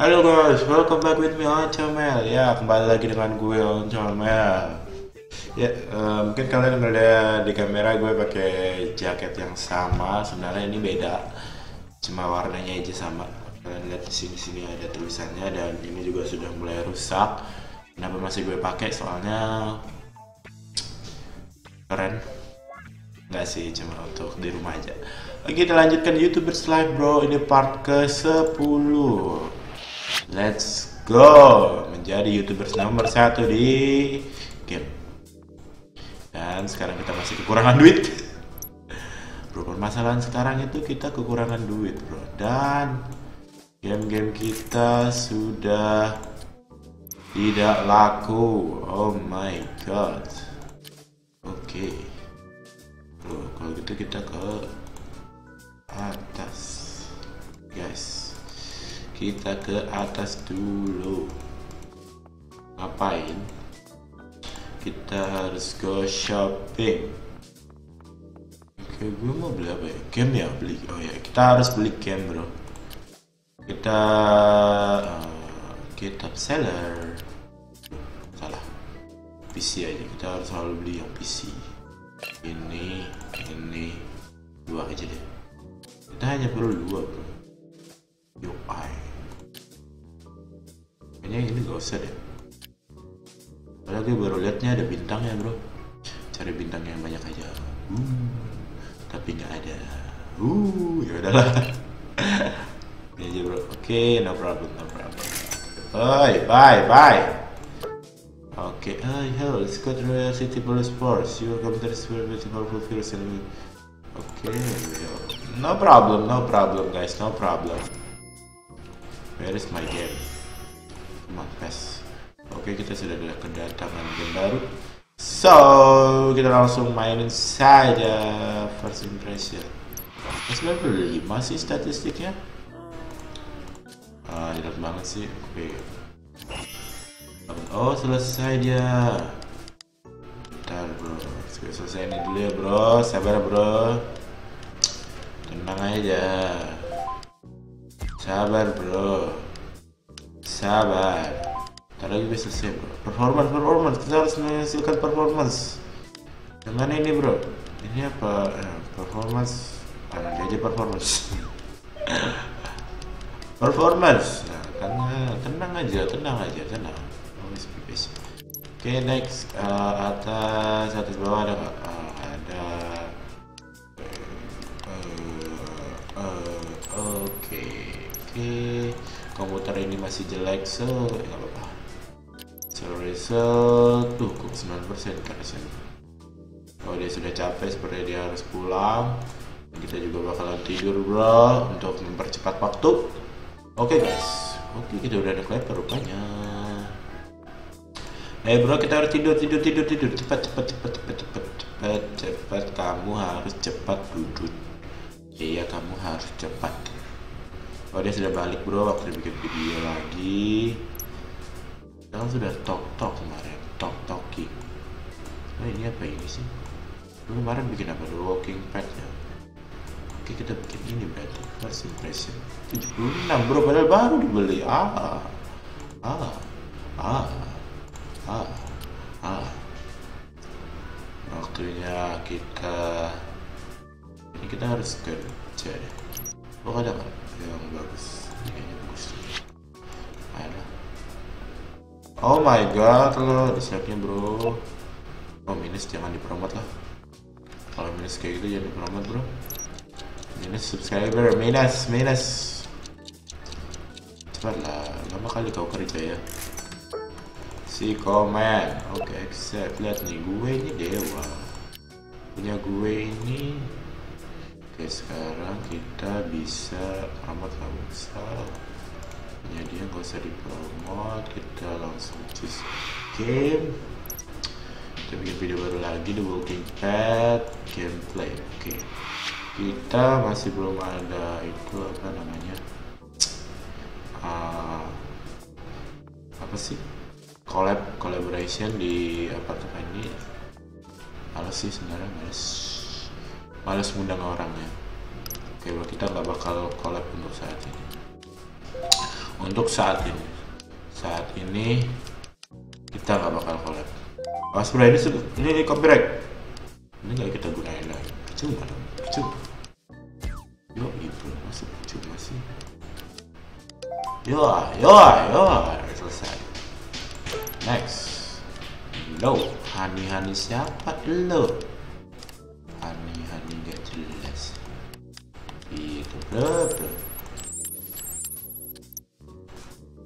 Halo guys, welcome back with me on Comel. Ya, kembali lagi dengan gue on Comel. Ya, eh, mungkin kalian ngeliat di kamera gue pakai jaket yang sama. Sebenarnya ini beda, cuma warnanya aja sama. Kalian lihat di sini sini ada tulisannya dan ini juga sudah mulai rusak. Kenapa masih gue pakai? Soalnya keren. Enggak sih, cuma untuk di rumah aja. Oke, kita lanjutkan YouTubers Live bro. Ini part ke 10 Let's go menjadi youtubers nomor satu di game. Dan sekarang kita masih kekurangan duit. Bro, permasalahan sekarang itu kita kekurangan duit, bro. Dan game-game kita sudah tidak laku. Oh my god. Oke. Bro, kalau gitu kita ke atas. Guys kita ke atas dulu. Ngapain? Kita harus go shopping. Oke gue mau beli apa ya? Game ya beli. Oh ya kita harus beli game bro. Kita uh, kita seller. Salah. PC aja kita harus selalu beli yang PC ini ini. Dua aja deh. Kita hanya perlu dua bro. UI kayaknya ini gak usah deh padahal gue baru liatnya ada bintangnya bro cari bintang yang banyak aja uh, tapi nggak ada uh ya udahlah ini aja bro oke okay, no problem no problem bye bye bye okay. uh, hello, go to Royal City Police Force. Your computer is very powerful virus and okay. no problem, no problem guys, no problem. Where is my game? Pass. Oke, kita sudah ada kedatangan game baru. So, kita langsung mainin saja first impression. Masih 95 sih statistiknya. Ah, jelas banget sih. Oke. Oh, selesai dia. Bentar, bro. Selesai ini dulu ya, bro. Sabar, bro. Tenang aja. Sabar bro Sabar. Lagi bisa selesai bro. Performance, performance. Kita harus menghasilkan performance. Yang mana ini bro? Ini apa? Eh, Performance. Ada aja performance? Performance. Nah, karena tenang aja Tenang aja Tenang. Always be patient Oke next. Uh, Atas Atas bawah ada uh, Ada. Uh, uh, okay. Komputer ini masih jelek so nggak apa-apa so result tuh kok 9% kan oh dia sudah capek seperti dia harus pulang. Kita juga bakalan tidur bro untuk mempercepat waktu. Oke okay, guys. Oke okay, kita udah ada clapper rupanya. Eh bro kita harus tidur tidur tidur tidur. Cepat cepat cepat cepat cepat cepat cepat. Kamu harus cepat duduk. Iya kamu harus cepat Oh dia sudah balik bro. Waktu bikin video lagi. Sekarang sudah talk talk kemarin. Talk talking Nah ini apa ini sih? Lu kemarin bikin apa? The walking pad ya? Oke kita bikin ini berarti First impression. 76 bro. Padahal baru dibeli. Ah Ah Ah Ah Ah Waktunya kita Ini kita harus kerja Oh ada nggak yang bagus. Kayaknya bagus. Ada oh my god lo di siapnya bro. Oh minus jangan dipromot lah. Kalau minus kayak gitu jangan dipromot bro. Minus subscriber minus minus cepat lah lama kali kau kerja ya. Si komen oke okay, accept. Lihat nih gue ini dewa. Punya gue ini Oke sekarang kita bisa amat nggak usah punya dia nggak usah dipromot kita langsung choose game. Kita bikin video baru lagi The Walking Pad gameplay. Oke kita masih belum ada itu apa namanya? Uh, apa sih? Collab collaboration di apartemen ini? Males sih sebenarnya? Males males ngundang orangnya oke bro kita nggak bakal collab untuk saat ini. Untuk saat ini. Saat ini kita nggak bakal collab. Mas bro ini ini, ini copyright. Ini nggak kita gunain lagi. Cuma dong cuma yo itu masih cuma sih. Yo yo yo. Selesai. Next. Lo honey honey siapa? Lo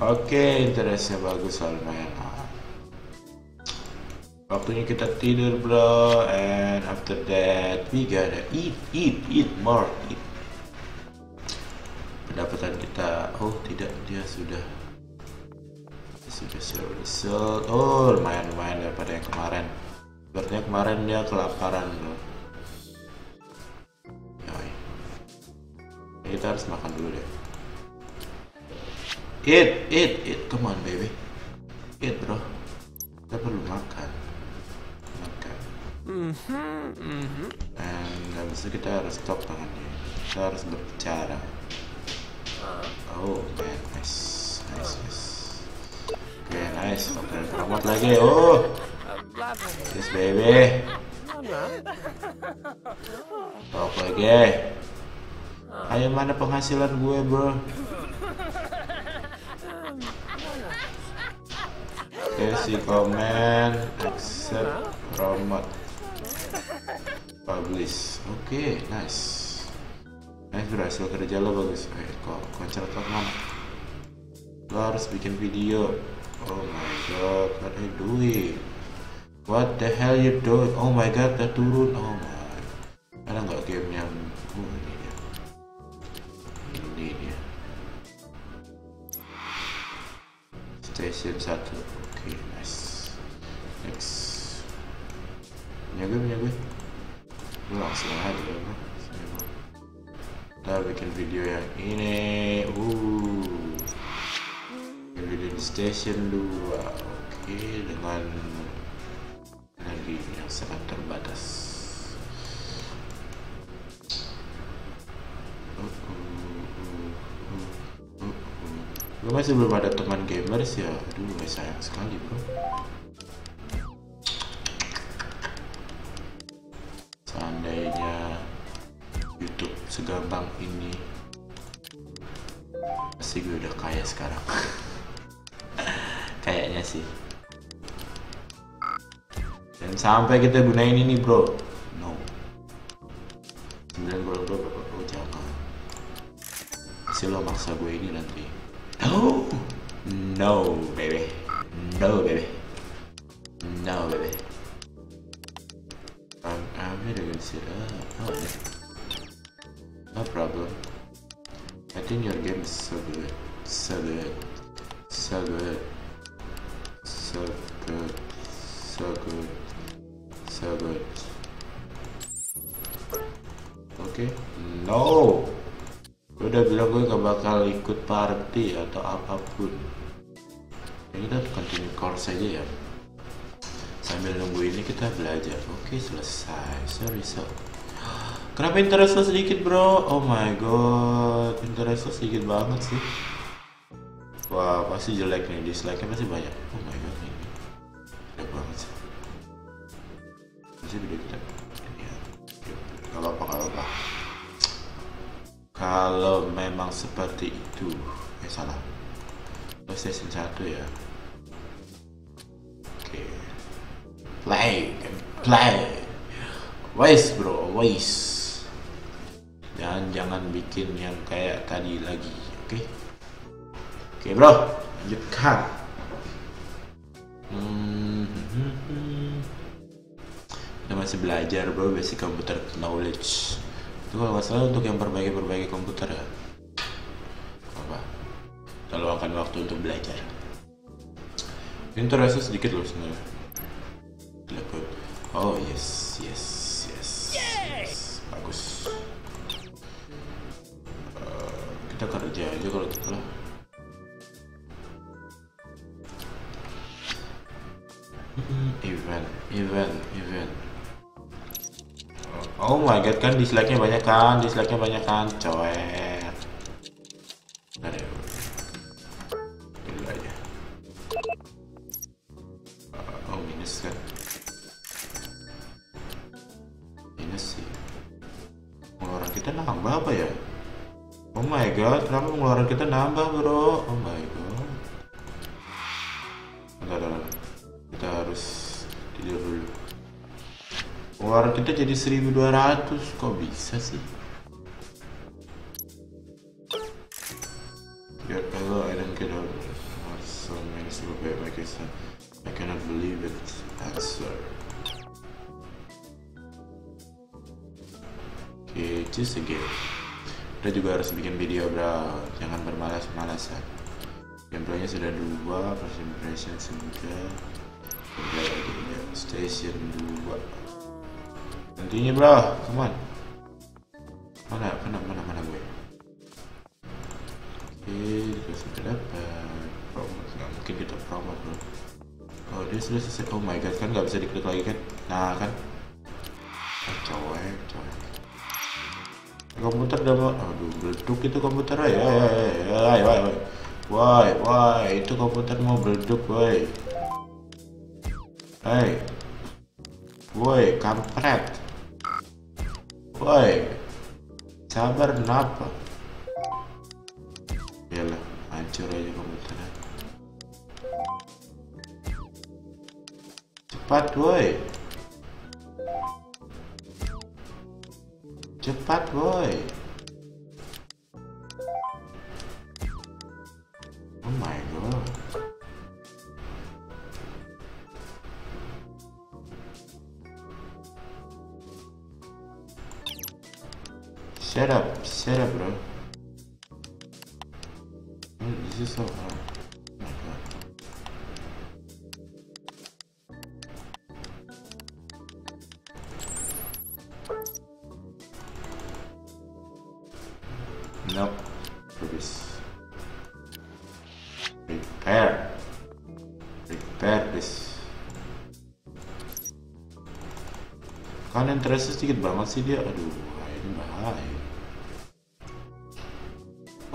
oke interestnya bagus main waktunya kita tidur bro. And after that we gotta eat eat eat more eat. Pendapatan kita oh tidak dia sudah sudah show result oh lumayan lumayan daripada yang kemarin. Sepertinya kemarin dia kelaparan bro kita harus makan dulu deh. Eat eat eat. Come on baby. Eat bro. Kita perlu makan. Makan. And habis itu kita harus stop tangannya. Kita harus berbicara. Oh man nice. Nice nice. Oke okay, nice. Oke promote lagi. Oh. Yes baby. Talk lagi ayo mana penghasilan gue bro Oke, si komen, accept, promote, publish. Oke, nice. Nice berhasil kerja lo bagus. Eh, kok koncert lo ke mana? Lo harus bikin video. Oh my god, what are you doing? What the hell you doing? Oh my god, udah turun. Oh my. Ada nggak gamenya? Oh, Station 1 Oke, nice. Next. Punya gue, punya gue. Gue langsung aja bro. Kita bikin video yang ini. Uh. Video di station 2. Oke, dengan energi yang sangat terbatas. Gue masih belum ada teman gamers ya? Aduh sayang sekali bro. Seandainya Youtube segampang ini Pasti gue udah kaya sekarang. Kayaknya sih. Dan sampai kita gunain ini bro. No. 9 bro bro bro, bro jangan. Pasti lo maksa gue ini nanti No, no, baby, no, baby, no, baby. I'm, I'm really gonna sit up. Oh, no problem. I think your game is so good, so good, so good, so good, so good, so good. Okay, no. Gue udah bilang gue gak bakal ikut party atau apa pun. Ya kita continue course aja ya. Sambil nunggu ini kita belajar. Oke selesai. Sorry so kenapa interest lo sedikit bro? Oh my god interest lo sedikit banget sih. Wah pasti jelek nih. Dislike nya pasti banyak. Oh my god ini. Jelek banget sih. Masih video kita. Ya. Gak apa-apa gak apa-apa kalau memang seperti itu eh salah. PlayStation 1 ya. Oke. Okay. play play. Wise bro wise jangan jangan bikin yang kayak tadi lagi oke? Oke bro lanjutkan. Hmm, kita masih belajar bro basic computer knowledge itu kalau nggak salah untuk yang perbaiki-perbaiki komputer ya. Apa? Kita luangkan waktu untuk belajar. Interestnya sedikit loh sebenarnya. Oh yes yes yes, yes. bagus. Uh, kita kerja aja kalau gitu lah. Event event event Oh my god kan dislike-nya banyak kan, dislike-nya banyak kan, god kenapa pengeluaran kita nambah bro? Oh my god. Enggak, enggak. kita harus tidur dulu pengeluaran kita jadi 1200 kok bisa sih Your hello, I don't get out. So many bed like I said. I cannot believe it. Answer. Oke, just again. Kita juga harus bikin video bro, jangan bermalas-malasan. Gameplaynya sudah dua, first impression sudah. Udah lagi ya, station dua. Nantinya bro, come on. Mana, mana, mana, mana gue? Oke, dikasih dapat promote nggak mungkin kita promote bro. Oh dia sudah selesai. Oh my god kan nggak bisa diklik lagi kan? Nah kan? Oh, cowek, cowek. Komputer udah mau, aduh beleduk itu komputer ya, ya, ya, ya, ya, ya. Woi, woi, itu komputer mau beleduk, woi. Hei, woi, kampret. Woi, sabar kenapa? Yalah, hancur aja komputernya. Cepat, woi. Cepat, woi. Oh my god. Nope. Please. Repair. Repair this. Kan interestnya sedikit banget sih dia. Aduh, ini bahaya.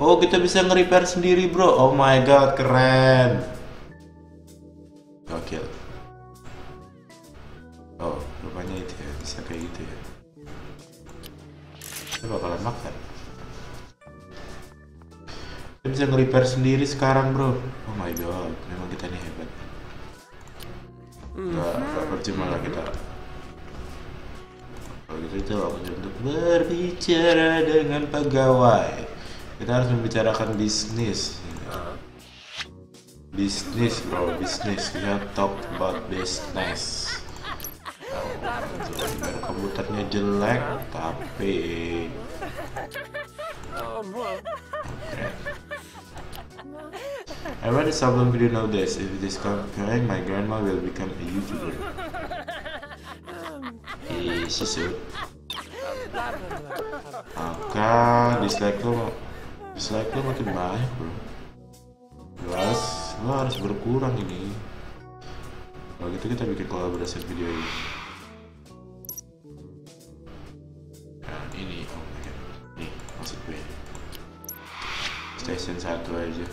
Oh, kita bisa nge-repair sendiri, bro. Oh my god, keren. Gokil. Oh, rupanya itu ya, bisa kayak gitu ya. Kita bakalan makan. Kita bisa nge-repair sendiri sekarang, bro. Oh my god, memang kita ini hebat. Gak, gak percuma lah kita. Kalau gitu itu waktunya untuk berbicara dengan pegawai. Kita harus membicarakan bisnis. Bisnis, bro, bisnis. Have talk about business. Oh, biar komputernya jelek, tapi I read a Sablon video nowadays. If this correct, my grandma will become a YouTuber. Eh, she should. Maka dislike lo, lo makin banyak bro. Harus, lo harus berkurang ini. Kalau gitu kita bikin kolaborasi video ini. Nah, ini, oh my god, nih maksud gue. Station satu aja.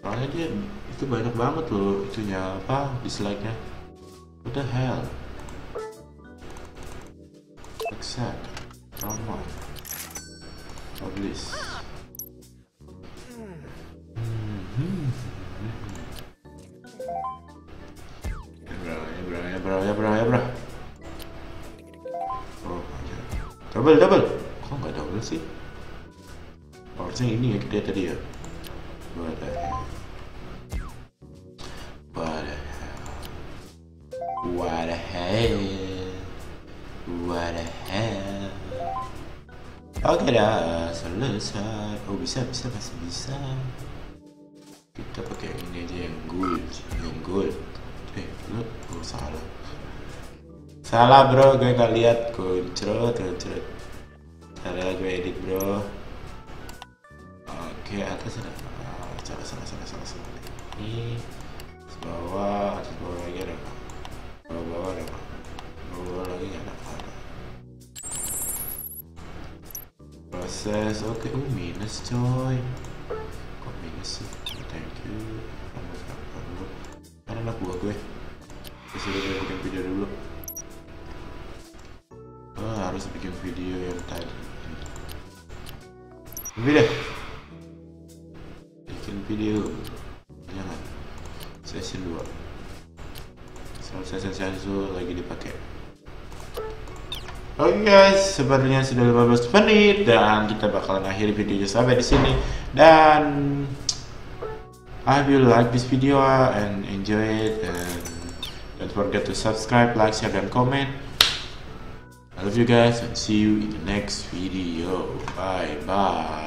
Soalnya dia itu banyak banget loh itunya apa dislike-nya. What the hell? Accept. Come on. Publish. Hmm. Ya bro, ya bro, ya bro, ya bro, ya bro. Oh, aja. Double, double. Kok nggak double sih? Harusnya ini ya kita tadi ya. What the hell? What the hell? What the hell? Oke dah, selesai. Oh bisa, bisa, masih bisa. Kita pakai ini aja yang gold, yang gold. Eh, lu, oh salah. Salah bro, gue gak lihat kuncrot, kuncrot. Salah gue edit bro. Oke, atas ada. Ah, salah, salah, salah, salah, salah. Ini bawah, atas bawah lagi ada? Bawah bawah ada? Bawah bawah lagi ada apa? Proses, oke, oh minus coy. Kok minus sih? thank you. Karena anak buah gue. Disuruh gue bikin video dulu. Oh, harus bikin video yang tadi. Deh. Bikin video. Jangan session 2 soal session satu lagi dipakai Oke okay guys, sepertinya sudah 15 menit dan kita bakalan akhiri videonya sampai di sini dan I will like this video and enjoy it and don't forget to subscribe, like, share, dan comment. I love you guys and see you in the next video. Bye bye.